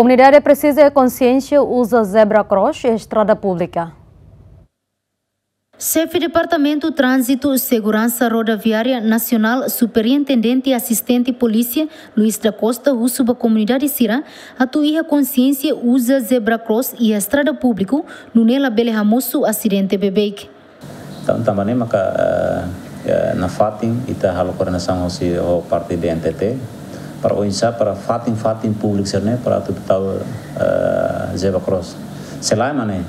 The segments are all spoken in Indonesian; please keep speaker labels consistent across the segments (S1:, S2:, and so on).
S1: Comunidade precisa de consciência usa zebra cross e estrada pública.
S2: Chefe Departamento Trânsito Segurança Rodoviária Nacional, Superintendente e Assistente Polícia Luiz da Costa, Russo da Comunidade Sira, atuia consciência usa zebra cross e estrada público no nela bele hamoso acidente bebek.
S3: Também maka na fatin ita halo coordenação o parte de NTT para o insa para fatin fatin público serne para tu tahu zebra cross. Selain mana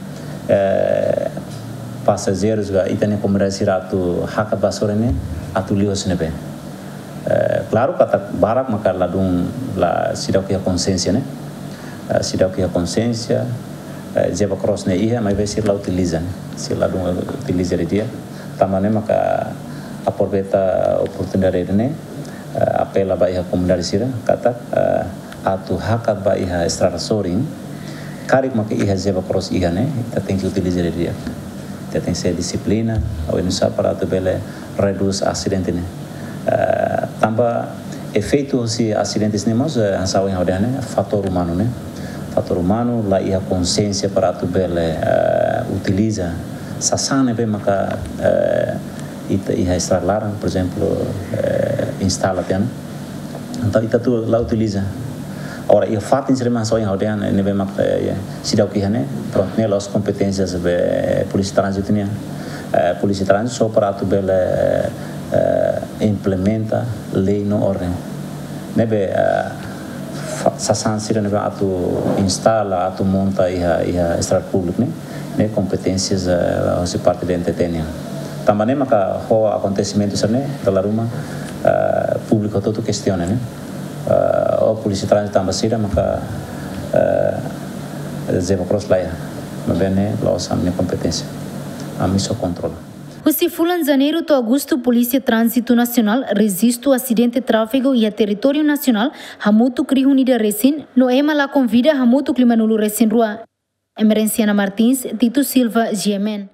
S3: passageiros ga itane komunidade ratu haka basorene atu lios nebe claro kata barak maka ladung la sidau kia consciência né sidau kia consciência jeba cross ne ia mas ser lá utiliza né se ladung utiliza dia. Tamane maka aproveita oportunidade ne apela ba iha komunidade sira kata atu haka ba iha estrada soring karik maka iha jeba cross iha ne kita tem que dia. Tem que ser disciplina para tu bele reduz acidente né uh, tambah efeito si acidentes né mas ansau yang ada né fator humano né fator humano lá ia consciência para tu bele utiliza. Sasane be maka ita ia estar larang por exemplo instala tem então ita tu lá utiliza Ora, ia fatin sere mas yang haudean ne be mak sidau ki hane pronto ne los competências be polícia trânsito ne polícia trânsito só para tu bele implementa lei no ordem ne be sasan sire ne be atu instala atu monta iha iha estrada público ne ne competências se parte de entretenia também maka ho acontecimento serne dalam rumah uh, público todo questiona ne uh, o polisi trânsito tambah sira maka uh, zebra cross lá ya. Mabene lá os minha competência a mim só controla
S2: O Cifulan janeiro to agosto Polícia Trânsito Nacional resiste o acidente de tráfego e a nacional hamutu kri unida resin no ema la convida hamutu klimanulu resin rua. Emerenciana Martins, Tito Silva, GMN.